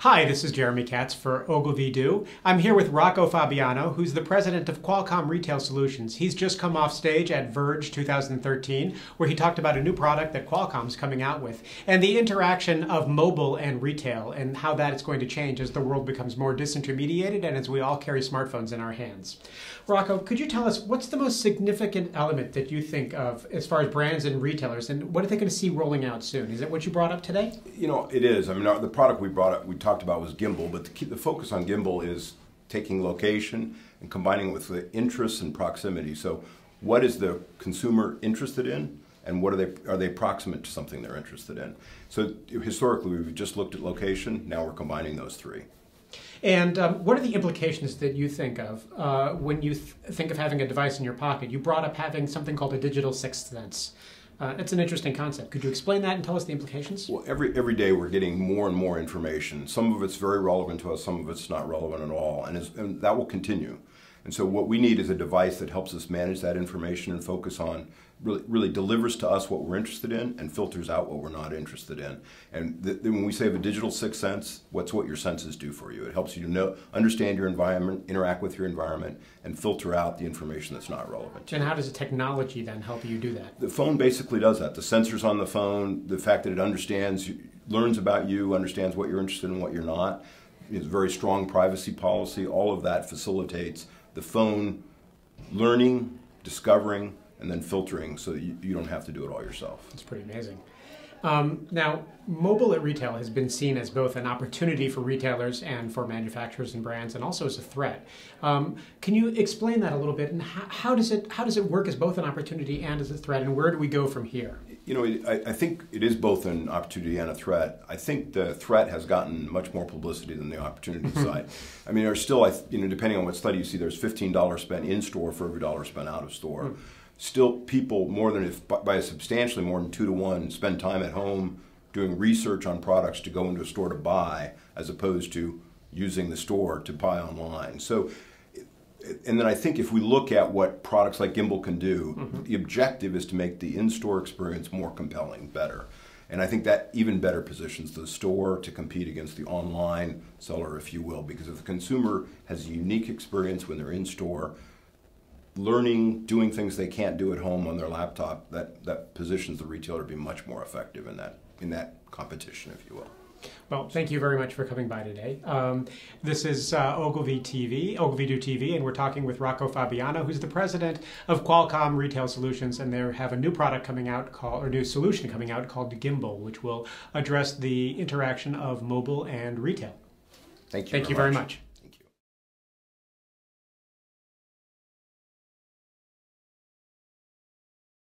Hi, this is Jeremy Katz for Ogilvy Do. I'm here with Rocco Fabiano, who's the president of Qualcomm Retail Solutions. He's just come off stage at Verge 2013, where he talked about a new product that Qualcomm's coming out with, and the interaction of mobile and retail, and how that is going to change as the world becomes more disintermediated and as we all carry smartphones in our hands. Rocco, could you tell us what's the most significant element that you think of as far as brands and retailers, and what are they going to see rolling out soon? Is it what you brought up today? You know, it is. I mean, the product we brought up, we talked about was gimbal, but the, the focus on gimbal is taking location and combining it with the interests and proximity. So, what is the consumer interested in, and what are they are they proximate to something they're interested in? So, historically, we've just looked at location. Now we're combining those three. And um, what are the implications that you think of uh, when you th- think of having a device in your pocket? You brought up having something called a digital sixth sense. Uh, it's an interesting concept. Could you explain that and tell us the implications? Well, every every day we're getting more and more information. Some of it's very relevant to us, some of it's not relevant at all, and, and that will continue. And so what we need is a device that helps us manage that information and focus on really, really delivers to us what we're interested in and filters out what we're not interested in. And when we say of a digital sixth sense, what's what your senses do for you? It helps you to know, understand your environment, interact with your environment, and filter out the information that's not relevant. And how does the technology then help you do that? The phone basically does that. The sensors on the phone, the fact that it understands, learns about you, understands what you're interested in, what you're not. It's very strong privacy policy. All of that facilitates the phone learning, discovering, and then filtering so you, you don't have to do it all yourself. It's pretty amazing. Um, now, mobile at retail has been seen as both an opportunity for retailers and for manufacturers and brands, and also as a threat. Um, can you explain that a little bit? And how, how, does it how does it work as both an opportunity and as a threat? And where do we go from here? You know, I, I think it is both an opportunity and a threat. I think the threat has gotten much more publicity than the opportunity side. I mean, there's still, you know, depending on what study you see, there's $15 spent in store for every dollar spent out of store. Mm still people more than if by substantially more than two to one spend time at home doing research on products to go into a store to buy as opposed to using the store to buy online. So and then I think if we look at what products like Gimbal can do, mm-hmm. the objective is to make the in-store experience more compelling, better. And I think that even better positions the store to compete against the online seller, if you will, because if the consumer has a unique experience when they're in store, learning, doing things they can't do at home on their laptop, that, that positions the retailer to be much more effective in that, in that competition, if you will. Well, thank you very much for coming by today. Um, this is uh, Ogilvy TV, Ogilvy Do TV, and we're talking with Rocco Fabiano, who's the president of Qualcomm Retail Solutions, and they have a new product coming out called, or new solution coming out called Gimbal, which will address the interaction of mobile and retail. Thank you. Thank you very much. much.